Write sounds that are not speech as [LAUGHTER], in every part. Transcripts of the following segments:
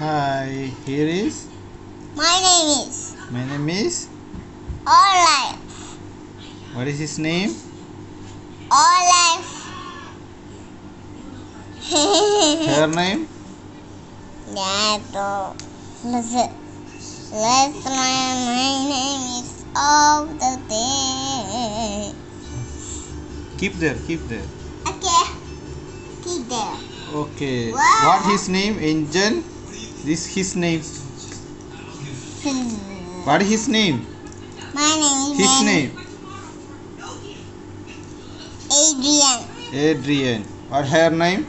Hi, here is My name is my name is Olive. what is his name? Olive. Her [LAUGHS] name? Gato. Listen. Let's my name is all the day. Keep there, keep there. Okay. Keep there. Okay. Wow. What his name? Angel. This his name. What is his name? My name His name. Adrien. Adrien. What her name?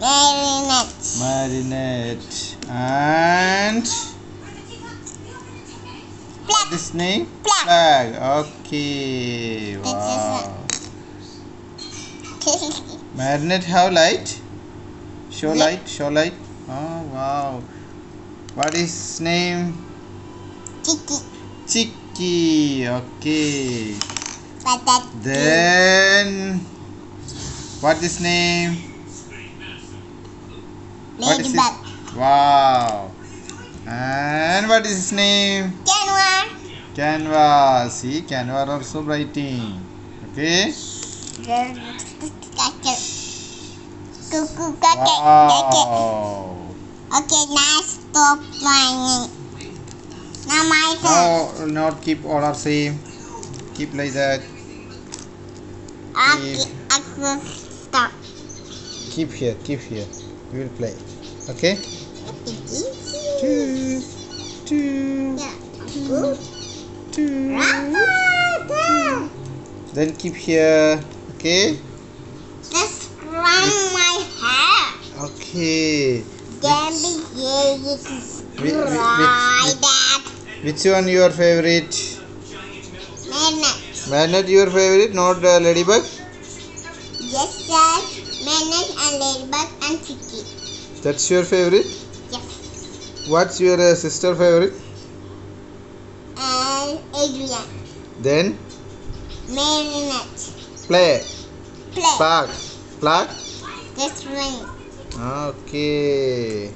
Marinette. Marinette. And Black. this name? Black. Okay. Wow. Marinette have light? Show light, show light. Oh wow. What is his name? Kiki. Chicky. Okay. Then what is name? What is it? Wow. And what is his name? January. Canva. See, Canva also writing. Okay. Wow. Okay, now stop playing. Now my turn. No, not keep all are same. Keep like that. Okay, okay, stop. Keep here. Keep here. We will play. Okay. Two, two, Yeah. Two. Rafa, Then keep here. Okay. Just run my hair. Okay. Which, Right, which one your favorite? Minute. Magnet your favorite, not uh, ladybug. Yes, sir. Minute and ladybug and chicky. That's your favorite. Yes. What's your uh, sister favorite? And Adrien. Then Marinette. play. Play. Park. Park. Just ring. Okay.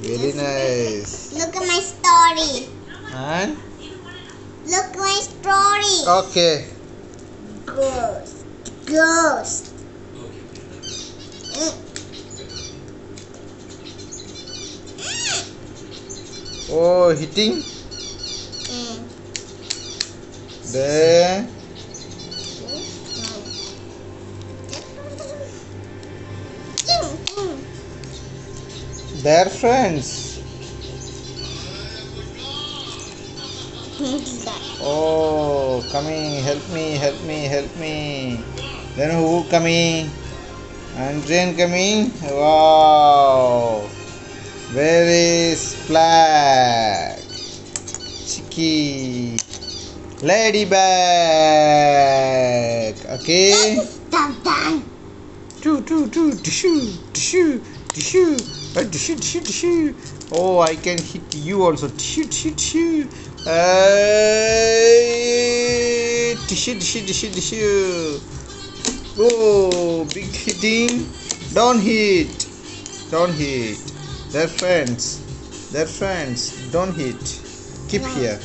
Very nice. Look at my story. And Look my story. okay. Ghost. Ghost. Oh, hitting. Mm. Then they're friends. [LAUGHS] Oh, coming. Help me. Help me. Help me. Then who coming? Andrian coming. Wow. Where is Flag? Chicky. Ladybug. Okay. Stop done. Choo choo choo tissue tissue tissue tissue. Oh, I can hit you also. Tissue tissue tissue. Uh, tissue tissue tissue tissue. Oh, big hitting. Don't hit. Don't hit. They're friends. They're friends. Don't hit. Keep here.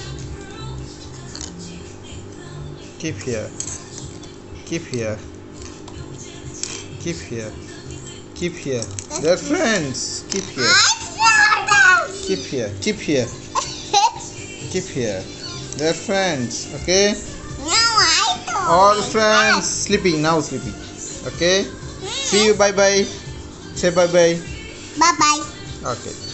Keep here. Keep here. Keep here. Keep here. They're friends. Keep here. Keep here. Keep [LAUGHS] here. Keep here. They're friends. Okay? No, I told All friends sleeping now sleeping. Okay? See you. Bye bye. Say bye bye. Bye bye. Okay.